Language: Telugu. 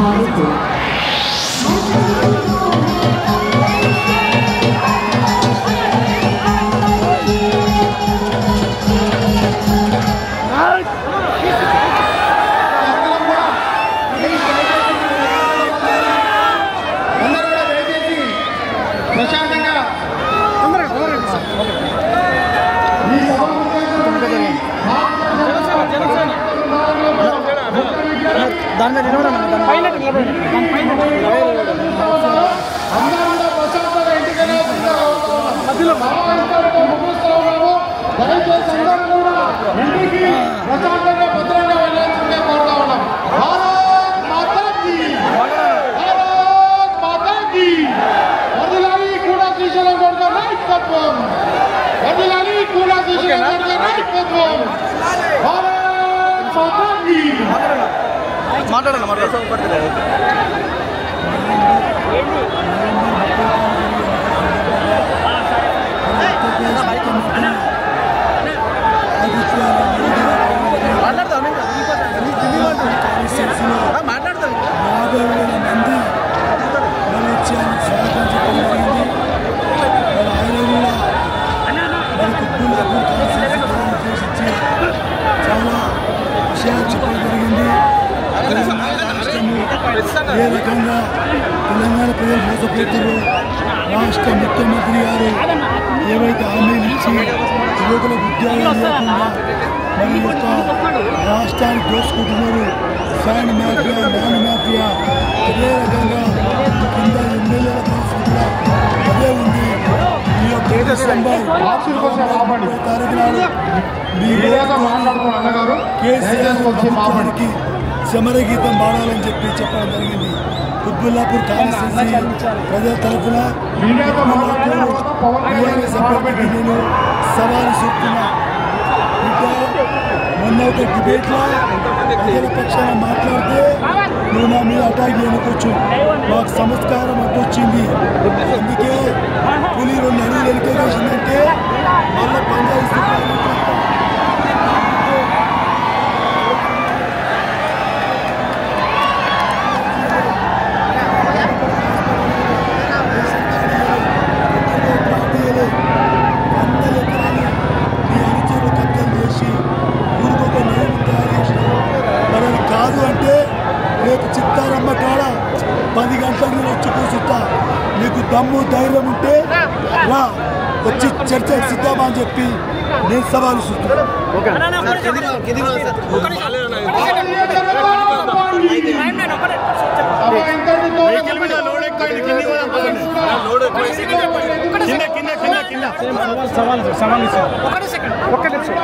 Rádio. దాని నిలబడండి పైన నిలబడండి. దాని పైన అందరూ కూడా ప్రశాంతంగా ఇంటికి వెళ్ళాల్సిందిగా కోరుతున్నాం. మధ్యలో. దయచేసి అందరూ కూడా ఇంటికి ప్రశాంతంగా భద్రంగా వెళ్ళాల్సిందిగా కోరుతా ఉన్నాం భారత్ మాతాకి భారత్ మాతాకి వదిలాలి కూడా శ్రీశైలం కొడుకు నాయకత్వం. వదిలాలి కూడా శ్రీశైలం కొడుకు నాయకత్వం. భారత్ మాతాకి మాట్లాడండి మాట్లాడండి. మాట్లాడతాం మాట్లాడతాం యాభై వేల మంది మన వచ్చాను స్వాగతం చెప్పడం జరిగింది మరి ఆయన కూడా మన కుటుంబాలకు కావాల్సిన ఉద్దేశించి చాలా విషయాలు చెప్పడం ఏ రకంగా తెలంగాణ ప్రజలు మోసపోతున్నారు? రాష్ట్ర ముఖ్యమంత్రి గారు ఏవైతే హామీలు ఇచ్చి యువకులకు ఉద్యోగాలు లేకుండా మరి యొక్క రాష్ట్రాన్ని దోసుకుంటున్నారు. శాండ్ మాఫియా ల్యాండ్ మాఫియా అదే రకంగా కింద ఎమ్మెల్యేల పరిస్థితి కూడా అదే ఉంది. ఈ యొక్క తారీఖు నాడు కేసీఆర్ వచ్చి ప్రభుత్వానికి సమరగీతం పాడాలని చెప్పి చెప్పడం జరిగింది. కుత్బుల్లాపూర్ కాన్స్టిట్యూన్సీ ప్రజల తరఫున అభ్యర్థికి నేను సవాలు చూస్తున్నా మొన్న ఒక డిబేట్లో ప్రజల పక్షాన మాట్లాడితే నువ్వు నా మీద అటాక్ చేయనుకోవచ్చు మాకు సంస్కారం అడ్డొచ్చింది. అందుకే పులి రెండు అడుగులు వెనుక వేసిందంటే మళ్ళీ పంజాయిస్తున్నారు చిత్తారమ్మ కాడ పది గంటలకు నేను వచ్చి కూర్చుంటా. నీకు దమ్ము ధైర్యం ఉంటే రా వచ్చి చర్చకు సిద్ధమా అని చెప్పి నేను సవాలు చూస్తున్నాను సభ ఇంతటితో కింద కింద కింద కింద సవాల్ సవాల్ సవాల్ ఒక్క నిమిషం